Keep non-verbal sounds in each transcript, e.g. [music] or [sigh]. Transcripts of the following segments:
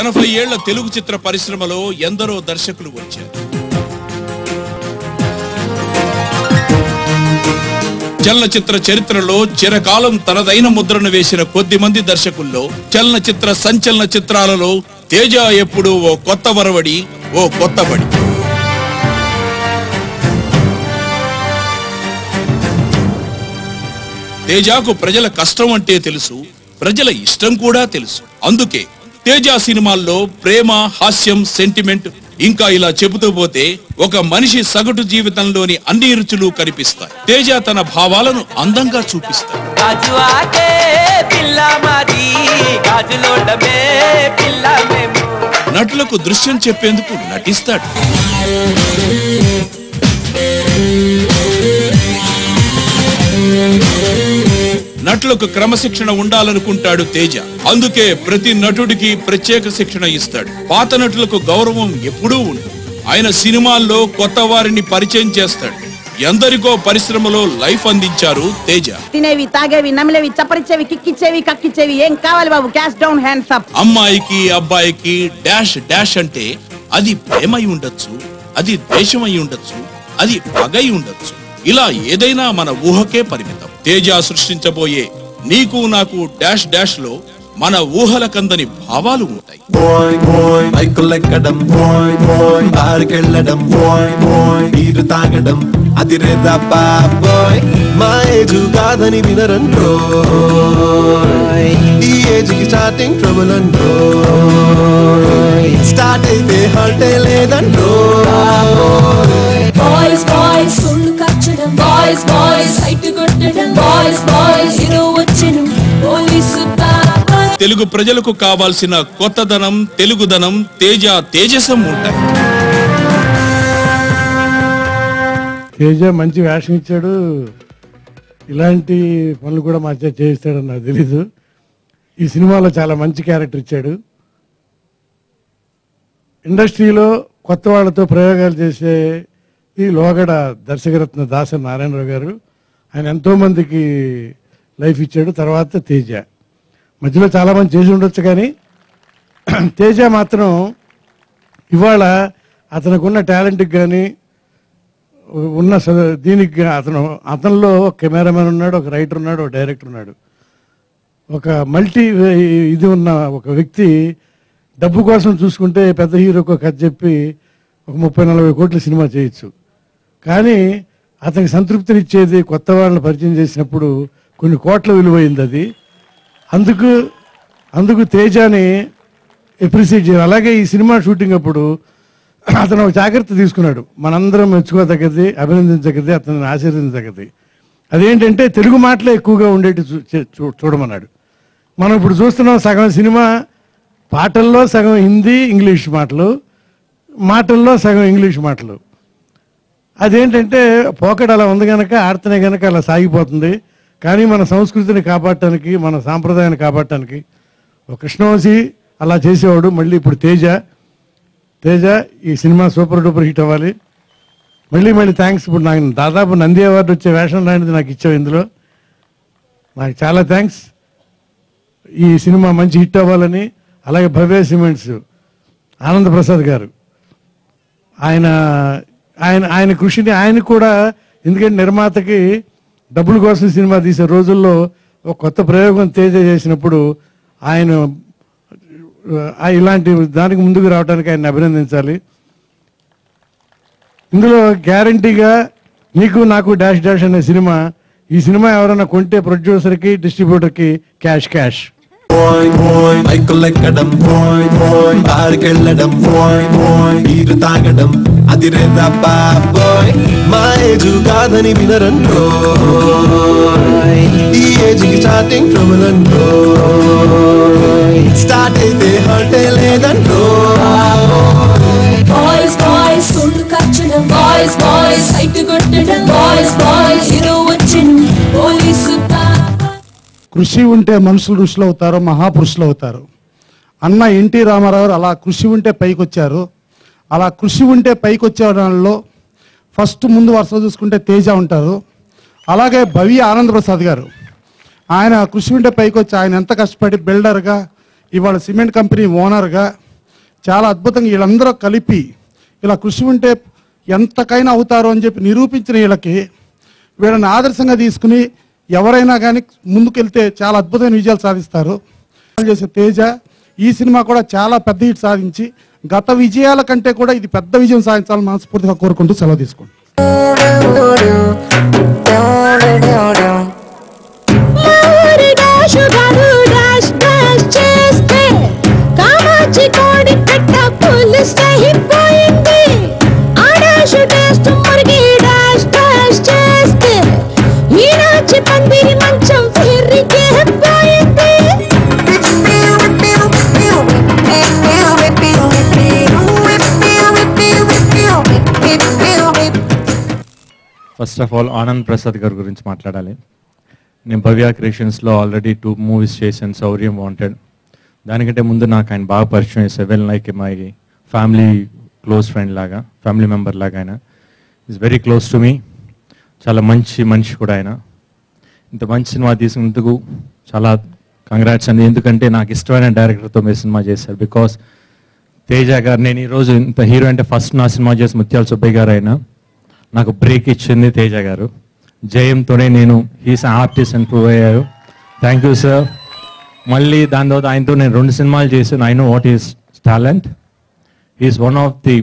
ఎనభై ఏళ్ళ తెలుగు చిత్ర పరిశ్రమలో ఎందరో దర్శకులు వచ్చారు. చలనచిత్ర చరిత్రలో చిరకాలం తనదైన ముద్రను వేసిన కొద్ది మంది దర్శకుల్లో చలనచిత్ర సంచలన చిత్రాలలో తేజ ఎప్పుడూ ఓ కొత్త వరవడి ఓ కొత్త బడి. తేజాకు ప్రజల కష్టం అంటే తెలుసు ప్రజల ఇష్టం కూడా తెలుసు. అందుకే తేజ సినిమాల్లో ప్రేమ హాస్యం సెంటిమెంట్ ఇంకా ఇలా చెబుతూ పోతే ఒక మనిషి సగటు జీవితంలోని అన్ని రుచులు కనిపిస్తాయి. తేజ తన భావాలను అందంగా మేము. నటులకు దృశ్యం చెప్పేందుకు నటిస్తాడు. నటులకు క్రమశిక్షణ ఉండాలనుకుంటాడు తేజ. అందుకే ప్రతి నటుడికి ప్రత్యేక శిక్షణ ఇస్తాడు. పాత నటులకు గౌరవం ఎప్పుడూ ఉంటుంది ఆయన సినిమాల్లో కొత్త వారిని పరిచయం చేస్తాడు. ఎందరికో పరిశ్రమలో లైఫ్ అందించారు తేజ. తినేవి తాగేవి నమిలేవి చప్పరిచ్చేవి కిక్కిచ్చేవి కక్కిచ్చేవి ఏం కావాలి బాబు క్యాష్ డౌన్ హ్యాండ్స్ అప్. అమ్మాయికి అబ్బాయికి డాష్ డాష్ అంటే అది ప్రేమై ఉండొచ్చు అది ద్వేషమై ఉండొచ్చు అది పగై ఉండొచ్చు. ఇలా ఏదైనా మన ఊహకే పరిమితం. తేజ సృష్టించబోయే నీకు నాకు డాష్ డాష్లో మన ఊహలకందని భావాలు ఉంటాయి. తాగడం. అది మా ఏజ్ కాదని వినరండ్రో ఈ స్టార్టింగ్ ట్రబుల్ అండ్రో స్టార్ట్ అయితే లేదండ్రో boys boys boys boys sight కొట్టడం. బాయ్స్ బాయ్స్ హీరో వచ్చెను పోలీసు తెలుగు ప్రజలకు కావాల్సిన కొత్తదనం తెలుగుదనం తేజ తేజసం ఉంటాయి. తేజ మంచి వేషం ఇచ్చాడు. ఇలాంటి పనులు కూడా మా చేత చేయిస్తాడని నాకు తెలీదు. ఈ సినిమాలో చాలా మంచి క్యారెక్టర్ ఇచ్చాడు. ఇండస్ట్రీలో కొత్త వాళ్ళతో ప్రయోగాలు చేసే ఈ లోగడ దర్శకరత్న దాసరి నారాయణరావు గారు ఆయన ఎంతోమందికి లైఫ్ ఇచ్చాడు తర్వాత తేజ. మధ్యలో చాలామంది చేసి ఉండొచ్చు కానీ [clears throat] తేజ మాత్రం ఇవాళ అతనికున్న టాలెంట్కి కానీ ఉన్న స- దీనికి అతను అతనిలో ఒక కెమెరామెన్ ఉన్నాడు ఒక రైటర్ ఉన్నాడు ఒక డైరెక్టర్ ఉన్నాడు. ఒక మల్టీ ఇది ఉన్న ఒక వ్యక్తి డబ్బు కోసం చూసుకుంటే పెద్ద హీరోకి ఒక కథ చెప్పి ఒక ముప్పై నలభై కోట్ల సినిమా చేయొచ్చు. కానీ అతనికి సంతృప్తినిచ్చేది కొత్త వాళ్ళని పరిచయం చేసినప్పుడు కొన్ని కోట్ల విలువైంది అది. అందుకు అందుకు తేజాని ఎప్రిసియేట్ చేయాలి. అలాగే ఈ సినిమా షూటింగ్ అప్పుడు అతను ఒక జాగ్రత్త తీసుకున్నాడు. మనందరం మెచ్చుకోదగ్గది అభినందించగది అతన్ని ఆశీర్వదించగది. అదేంటంటే తెలుగు మాటలే ఎక్కువగా ఉండేటి చూ- చూ- చూడమన్నాడు. మనం ఇప్పుడు చూస్తున్నాం సగం సినిమా పాటల్లో సగం హిందీ ఇంగ్లీష్ మాటలు మాటల్లో సగం ఇంగ్లీష్ మాటలు. అదేంటంటే పోకడ అలా ఉంది కనుక ఆడితేనే కనుక అలా సాగిపోతుంది. కానీ మన సంస్కృతిని కాపాడటానికి మన సాంప్రదాయాన్ని కాపాడటానికి ఒక కృష్ణవంశీ అలా చేసేవాడు. మళ్ళీ ఇప్పుడు తేజ. తేజ ఈ సినిమా సూపర్ డూపర్ హిట్ అవ్వాలి. మళ్ళీ మళ్ళీ థ్యాంక్స్ ఇప్పుడు నాకు దాదాపు నంది అవార్డు వచ్చే వేషం లాంటిది నాకు ఇచ్చావు ఇందులో. నాకు చాలా థ్యాంక్స్ ఈ సినిమా మంచి హిట్ అవ్వాలని అలాగే భవ్య సిమెంట్స్. ఆనంద్ ప్రసాద్ గారు. ఆయన ఆయన ఆయన కృషిని ఆయన కూడా ఎందుకంటే నిర్మాతకి డబ్బుల కోసం సినిమా తీసే రోజుల్లో ఒక కొత్త ప్రయోగం తేజ చేసినప్పుడు ఆయన ఇలాంటి దానికి ముందుకు రావడానికి ఆయన అభినందించాలి. ఇందులో గ్యారంటీగా నీకు నాకు డాష్ డాష్ అనే సినిమా ఈ సినిమా ఎవరైనా కొంటే ప్రొడ్యూసర్కి డిస్ట్రిబ్యూటర్కి క్యాష్ క్యాష్. బాయ్ బైకులు ఎక్కడం బాయ్ బాయ్ తాగడం. అది రేదా బాయ్ మా ఏజ్ కాదని వినరండ్రో ఈ ఏజ్కి స్టార్టింగ్ ట్రబుల్ అండ్రో స్టార్ట్ అయితే హాల్టే లేదండ్రో బాయ్స్ బాయ్స్ సొల్లు కచ్చడం బాయ్స్ బాయ్స్ సైట్ కొట్టడం బాయ్స్ బాయ్స్ హీరో వచ్చెను. పోలీసు బాబాయ్ కృషి ఉంటే మనుషులు ఋషులు అవుతారు మహాపురుషులు అవుతారు అన్న ఎన్టీ రామారావు అలా కృషి ఉంటే పైకి వచ్చారు అలా కృషి ఉంటే పైకి వచ్చే వాళ్ళలో ఫస్ట్ ముందు వరుస చూసుకుంటే తేజ ఉంటారు. అలాగే భవి ఆనందప్రసాద్ గారు. ఆయన కృషి ఉంటే పైకి వచ్చి ఆయన ఎంత కష్టపడి బిల్డర్గా ఇవాళ సిమెంట్ కంపెనీ ఓనర్గా చాలా అద్భుతంగా వీళ్ళందరూ కలిపి ఇలా కృషి ఉంటే ఎంతకైనా అవుతారు అని చెప్పి నిరూపించిన వీళ్ళకి వీళ్ళని ఆదర్శంగా తీసుకుని ఎవరైనా కానీ ముందుకెళ్తే చాలా అద్భుతమైన విజయాలు సాధిస్తారు. చేసే తేజ ఈ సినిమా కూడా చాలా పెద్ద హిట్ సాధించి గత విజయాల కంటే కూడా ఇది పెద్ద విజయం సాధించాలని మనస్ఫూర్తిగా కోరుకుంటూ సెలవు తీసుకోండి first of all Anand Prasad గారి గురించి మాట్లాడాలి. నేను భవ్య క్రియేషన్స్లో ఆల్రెడీ టూ మూవీస్ చేశాను శౌర్యం వాంటెడ్ దానికంటే ముందు నాకు ఆయన బాగా పరిచయం చేశారు well like my family close friend లాగా ఫ్యామిలీ మెంబర్ లాగా ఆయన. Is very close to me చాలా మంచి మనిషి కూడా ఆయన. ఇంత మంచి సినిమా తీసినందుకు చాలా కంగ్రాట్స్ అండి. ఎందుకంటే నాకు ఇష్టమైన డైరెక్టర్తో మీరు సినిమా చేశారు. బికాస్ తేజ గారు నేను ఈరోజు ఇంత హీరో అంటే ఫస్ట్ నా సినిమా చేసి ముత్యాల సుబ్బయ్య గారు అయినా నాకు బ్రేక్ ఇచ్చింది తేజ గారు. జయంతోనే నేను హీస్ ఆర్టిస్ట్ అని ప్రూవ్ అయ్యారు. థ్యాంక్ యూ సార్ మళ్ళీ దాని తర్వాత ఆయనతో నేను రెండు సినిమాలు చేశాను. I know what is talent is one of the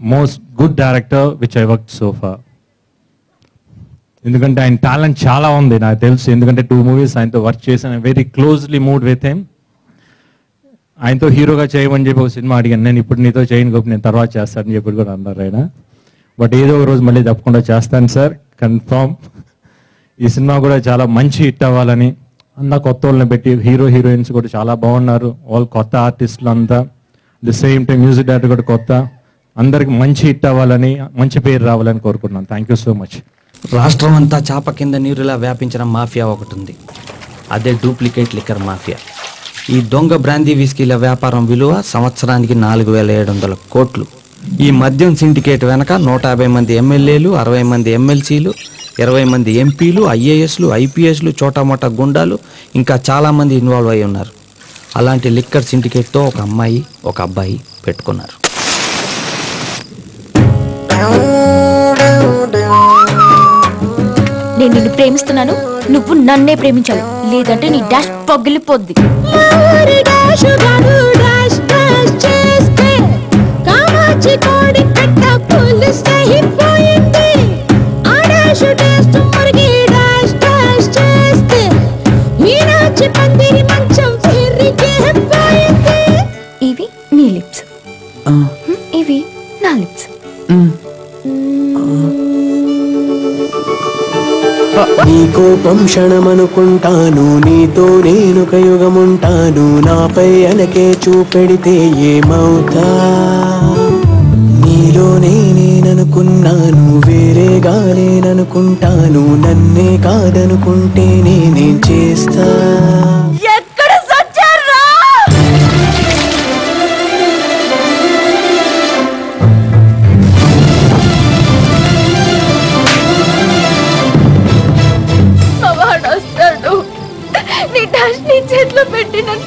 most good director which I work so far ఎందుకంటే ఆయన టాలెంట్ చాలా ఉంది నాకు తెలుసు. ఎందుకంటే టూ మూవీస్ ఆయనతో వర్క్ చేశాను. Very closely mood with him ఆయనతో హీరోగా చేయమని చెప్పి ఒక సినిమా అడిగాను. నేను ఇప్పుడు నీతో చేయను గొప్ప నేను తర్వాత చేస్తానని చెప్పి కూడా అన్నారు ఆయన. బట్ ఏదో ఒక రోజు మళ్ళీ తప్పకుండా చేస్తాను సార్. కన్ఫామ్. ఈ సినిమా కూడా చాలా మంచి హిట్ అవ్వాలని అంతా కొత్త వాళ్ళని పెట్టి హీరో హీరోయిన్స్ కూడా చాలా బాగున్నారు. వాళ్ళు కొత్త ఆర్టిస్టులు అంతా the same time music director కూడా కొత్త. అందరికి మంచి హిట్ అవ్వాలని మంచి పేరు రావాలని కోరుకుంటున్నాను. థ్యాంక్ యూ సో మచ్ రాష్ట్రం అంతా చాప కింద నీరులా వ్యాపించిన మాఫియా ఒకటి ఉంది అదే డూప్లికేట్ లిక్కర్ మాఫియా. ఈ దొంగ బ్రాందీ విస్కీల వ్యాపారం విలువ సంవత్సరానికి నాలుగు వేల ఏడు వందల కోట్లు. ఈ మద్యం సిండికేట్ వెనక నూట యాభై మంది ఎమ్మెల్యేలు అరవై మంది ఎమ్మెల్సీలు ఇరవై మంది ఎంపీలు ఐఏఎస్లు ఐపీఎస్లు చోటామోటా గుండాలు ఇంకా చాలా మంది ఇన్వాల్వ్ అయి ఉన్నారు. అలాంటి లిక్కర్ సిండికేట్తో ఒక అమ్మాయి ఒక అబ్బాయి పెట్టుకున్నారు. నేను నిన్ను ప్రేమిస్తున్నాను. నువ్వు నన్నే ప్రేమించాలి. లేదంటే నీ డాష్ పగిలిపోద్ది. డాష్ టేస్ట్ మురిగి డాష్ డాష్ చేస్తే మీనాచి పందిరి మంచం తిరిగి పోయింది ఇవి నీ లిప్స్. ఇవి నా లిప్స్. నీ కోపం క్షణమనుకుంటాను నీతో నేను కయుగముంటాను నాపై అనకే చూపెడితే ఏమవుతా? నీలోనే నేననుకున్నాను వేరేగా నేననుకుంటాను నన్నే కాదనుకుంటే నేనేం చేస్తా? ఎక్కడ సచ్చారా వాడు వస్తాడు. నీ డాష్ నీ చేతిలో పెట్టి నన్ను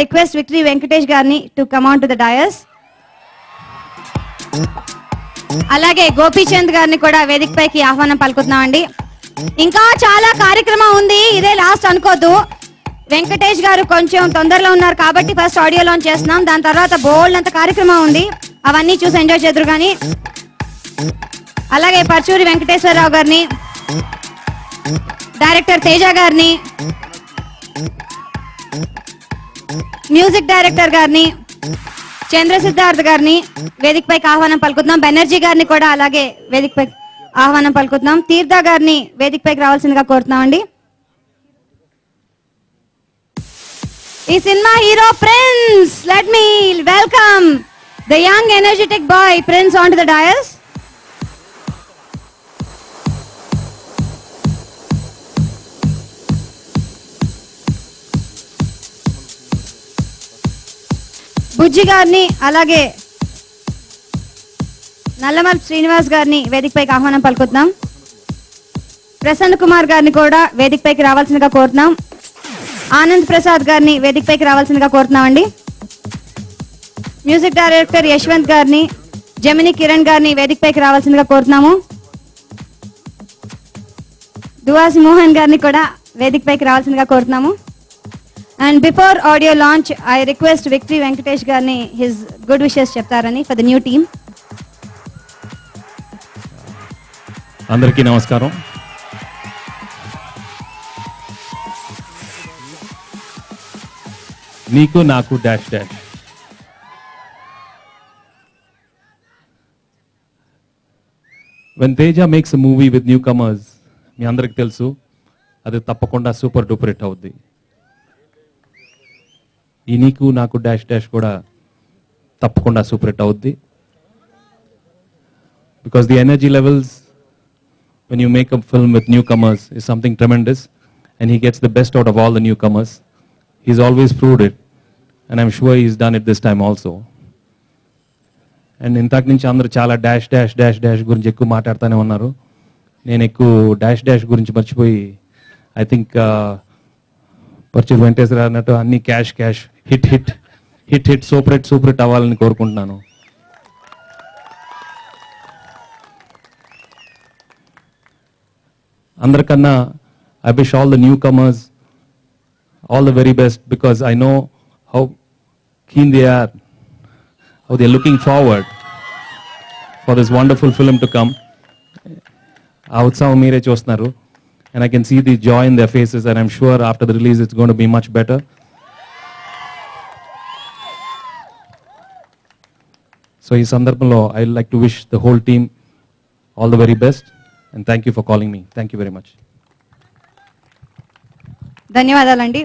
రిక్వెస్ట్ విక్టరీ వెంకటేష్ గారిని to come on to the to అలాగే గోపీచంద్ గారిని కూడా వేదిక పైకి ఆహ్వానం పలుకుతున్నామండి. ఇంకా చాలా కార్యక్రమం ఉంది ఇదే లాస్ట్ అనుకోద్దు. వెంకటేష్ గారు కొంచెం తొందరలో ఉన్నారు కాబట్టి ఫస్ట్ ఆడియో లాంచ్ చేస్తున్నాం. దాని తర్వాత బోల్డ్ అంత కార్యక్రమం ఉంది. అవన్నీ చూసి ఎంజాయ్ చేద్దరు కానీ. అలాగే పర్చూరి వెంకటేశ్వరరావు గారిని డైరెక్టర్ తేజ గారిని మ్యూజిక్ డైరెక్టర్ గారిని చంద్ర సిద్ధార్థ్ గారిని వేదికపైకి ఆహ్వానం పలుకుతున్నాం. బెనర్జీ గారిని కూడా అలాగే వేదికపై ఆహ్వానం పలుకుతున్నాం. తీర్థ గారిని వేదికపైకి రావాల్సిందిగా కోరుతున్నామండి. ఈ cinema hero Prince let me welcome the young energetic boy Prince on to the dais. Bujji గారిని అలాగే నల్లమల్ శ్రీనివాస్ గారిని వేదికపైకి ఆహ్వానం పలుకుతున్నాం. ప్రసన్న కుమార్ గారిని కూడా వేదికపైకి రావాల్సిందిగా కోరుతున్నాం. ఆనంద్ ప్రసాద్ గారిని వేదికపైకి రావాల్సిందిగా కోరుతున్నామండి. మ్యూజిక్ డైరెక్టర్ యశ్వంత్ గారిని జమిని కిరణ్ గారిని వేదికపైకి రావాల్సిందిగా కోరుతున్నాము. దువాసి మోహన్ గారిని కూడా వేదికపైకి రావాల్సిందిగా కోరుతున్నాము. And before audio launch I request Victory Venkatesh గారిని హిజ్ గుడ్ విషెస్ చెప్తారని ఫర్ ద న్యూ టీమ్ అందరికీ నమస్కారం. నీకు నాకు dash dash. When Teja makes movie with newcomers మీ అందరికి తెలుసు అది తప్పకుండా సూపర్ డూపర్ హిట్ అవుద్ది. ఈ నీకు నాకు డాష్ డాష్ కూడా తప్పకుండా సూపర్ హిట్ అవుద్ది. Because the energy levels when you make up film with newcomers is something tremendous and he gets the best out of all the newcomers he always proved it and I'm sure is done it this time also and ఇంతకు నుంచి అందరూ చాలా dash dash dash dash గురించి ఎక్కువ మాట్లాడుతూనే ఉన్నారు. నేను ఎక్కువ డాష్ డాష్ గురించి మర్చిపోయి ఐ థింక్ uh, పర్చు వెంటేశ్వర అన్నట్టు అన్ని cash cash hit hit hit hit super hit super hit అవ్వాలని కోరుకుంటున్నాను. అందరికన్నా I wish all the newcomers all the very best because I know how keen they are, how they're looking forward for this wonderful film to come. ఆ ఉత్సాహం మీరే చూస్తున్నారు. And I can see the joy in the faces and I'm sure after the release it's gonna be much better so ఈ సందర్భంలో I like to wish the whole team all the very best and thank you for calling me thank you very much ధన్యవాదాలండి.